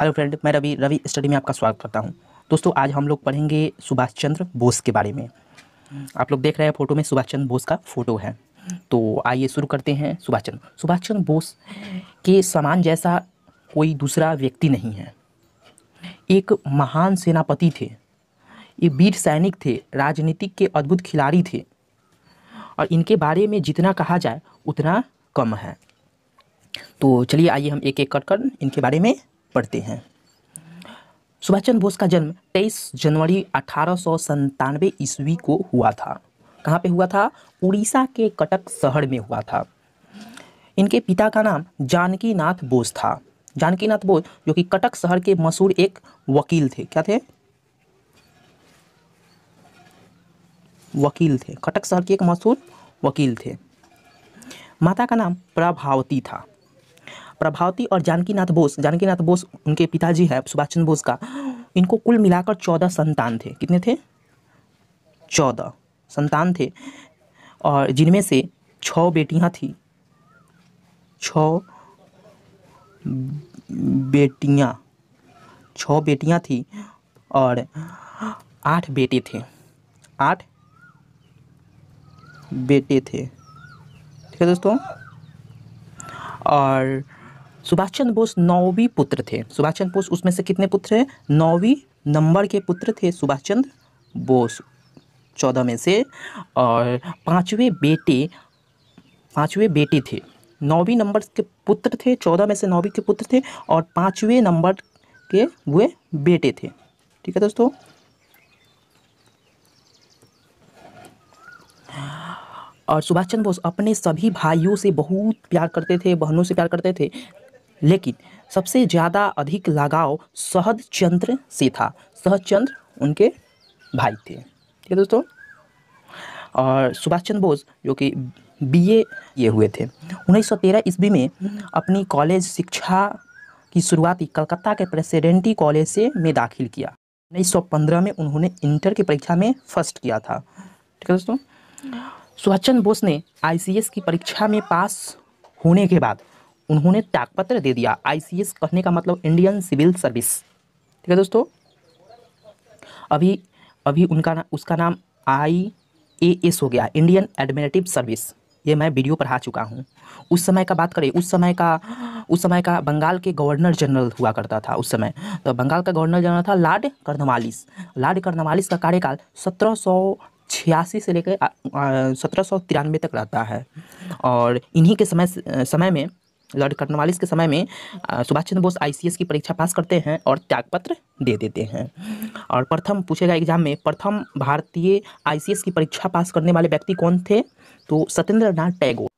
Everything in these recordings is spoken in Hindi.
हेलो फ्रेंड, मैं रवि रवि स्टडी में आपका स्वागत करता हूँ। दोस्तों, आज हम लोग पढ़ेंगे सुभाष चंद्र बोस के बारे में। आप लोग देख रहे हैं फ़ोटो में सुभाष चंद्र बोस का फ़ोटो है। तो आइए शुरू करते हैं सुभाष चंद्र सुभाष चंद्र बोस के समान जैसा कोई दूसरा व्यक्ति नहीं है। एक महान सेनापति थे। ये वीर सैनिक थे, राजनीतिक के अद्भुत खिलाड़ी थे। और इनके बारे में जितना कहा जाए, उतना कम है। तो चलिए आइए हम एक एक कर कर इनके बारे में पढ़ते हैं। सुभाष चंद्र बोस का जन्म 23 जनवरी अठारह ईस्वी को हुआ था। कहाँ पे हुआ था? उड़ीसा के कटक शहर में हुआ था। इनके पिता का नाम जानकी नाथ बोस था। जानकी नाथ बोस जो कि कटक शहर के मशहूर एक वकील थे। क्या थे? वकील थे। कटक शहर के एक मशहूर वकील थे। माता का नाम प्रभावती था। प्रभावती और जानकी नाथ बोस। जानकी नाथ बोस उनके पिताजी है सुभाष चंद्र बोस का। इनको कुल मिलाकर चौदह संतान थे। कितने थे? चौदह संतान थे। और जिनमें से छः बेटियाँ थी। छः बेटियाँ। छः बेटियाँ थी और आठ बेटे थे। आठ बेटे थे। ठीक है दोस्तों? और सुभाष चंद्र बोस नौवीं पुत्र थे। सुभाष चंद्र बोस उसमें से कितने पुत्र हैं? नौवीं नंबर के पुत्र थे सुभाष चंद्र बोस चौदह में से। और पाँचवें बेटे पाँचवें बेटे थे। नौवीं नंबर के पुत्र थे, चौदह में से नौवीं के पुत्र थे और पाँचवें नंबर के वे बेटे थे। ठीक है दोस्तों? और सुभाष चंद्र बोस अपने सभी भाइयों से बहुत प्यार करते थे, बहनों से प्यार करते थे। लेकिन सबसे ज़्यादा अधिक लगाव सहद चंद्र से था। सहद चंद्र उनके भाई थे। ठीक है दोस्तों? और सुभाष चंद्र बोस, जो कि बीए ये हुए थे 1913 ईस्वी में अपनी कॉलेज शिक्षा की शुरुआती कलकत्ता के प्रेसिडेंटी कॉलेज से में दाखिल किया। 1915 में उन्होंने इंटर की परीक्षा में फ़र्स्ट किया था। ठीक है दोस्तों? सुभाष चंद्र बोस ने आईसीएस की परीक्षा में पास होने के बाद उन्होंने त्यागपत्र दे दिया। आईसीएस कहने का मतलब इंडियन सिविल सर्विस ठीक है दोस्तों? अभी अभी उनका ना, उसका नाम आई ए एस हो गया इंडियन एडमिनिस्ट्रेटिव सर्विस ये मैं वीडियो पढ़ा चुका हूँ। उस समय का बात करें, उस समय का, उस समय का बंगाल के गवर्नर जनरल हुआ करता था उस समय। तो बंगाल का गवर्नर जनरल था लॉर्ड कर्नवालिस। लॉर्ड कर्नवालिस का कार्यकाल सत्रह सौ छियासी से लेकर सत्रह सौ तिरानवे तक रहता है। और इन्हीं के समय समय में लॉर्ड कर्नवालिस के समय में सुभाष चंद्र बोस आईसीएस की परीक्षा पास करते हैं और त्यागपत्र दे देते हैं। और प्रथम पूछेगा एग्ज़ाम में, प्रथम भारतीय आईसीएस की परीक्षा पास करने वाले व्यक्ति कौन थे? तो सत्येंद्र नाथ टैगोर।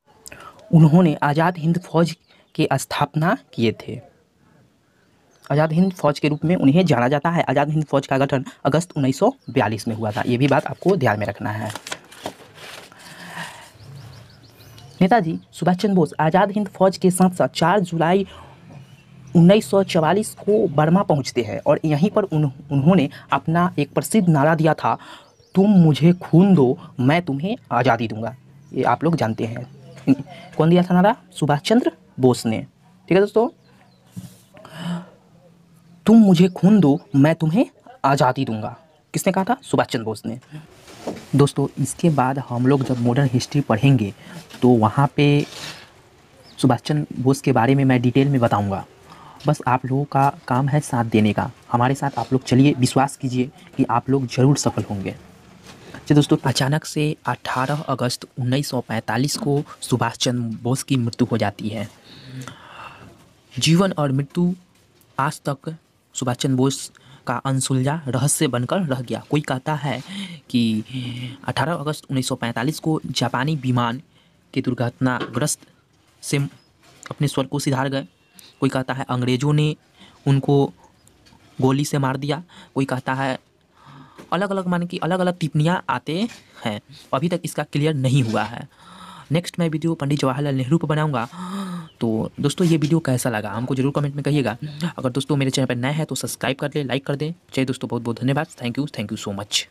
उन्होंने आज़ाद हिंद फौज की स्थापना किए थे। आज़ाद हिंद फौज के रूप में उन्हें जाना जाता है। आज़ाद हिंद फौज का गठन अगस्त 1942 में हुआ था। ये भी बात आपको ध्यान में रखना है। नेताजी सुभाष चंद्र बोस आज़ाद हिंद फौज के साथ साथ चार जुलाई 1944 को बर्मा पहुँचते हैं और यहीं पर उन, उन्होंने अपना एक प्रसिद्ध नारा दिया था तुम मुझे खून दो मैं तुम्हें आज़ादी दूँगा। ये आप लोग जानते हैं। कौन दिया था नारा? सुभाष चंद्र बोस ने। ठीक है दोस्तों? तुम मुझे खून दो मैं तुम्हें आज़ादी दूँगा। किसने कहा था? सुभाष चंद्र बोस ने। दोस्तों, इसके बाद हम लोग जब मॉडर्न हिस्ट्री पढ़ेंगे तो वहाँ पे सुभाष चंद्र बोस के बारे में मैं डिटेल में बताऊँगा। बस आप लोगों का काम है साथ देने का। हमारे साथ आप लोग चलिए, विश्वास कीजिए कि आप लोग ज़रूर सफल होंगे। जी दोस्तों, अचानक से 18 अगस्त 1945 को सुभाष चंद्र बोस की मृत्यु हो जाती है। जीवन और मृत्यु आज तक सुभाष चंद्र बोस का अनसुलझा रहस्य बनकर रह गया। कोई कहता है कि 18 अगस्त 1945 को जापानी विमान के दुर्घटनाग्रस्त से अपने स्वर को सिधार गए। कोई कहता है अंग्रेज़ों ने उनको गोली से मार दिया। कोई कहता है अलग अलग मान की अलग अलग टिप्पणियाँ आते हैं। अभी तक इसका क्लियर नहीं हुआ है। नेक्स्ट मैं वीडियो पंडित जवाहरलाल नेहरू पर बनाऊँगा। तो दोस्तों, ये वीडियो कैसा लगा? हमको ज़रूर कमेंट में कहिएगा। अगर दोस्तों मेरे चैनल पर नए हैं तो सब्सक्राइब कर ले लाइक कर दें। चाहिए दोस्तों बहुत बहुत धन्यवाद। Thank you thank you so much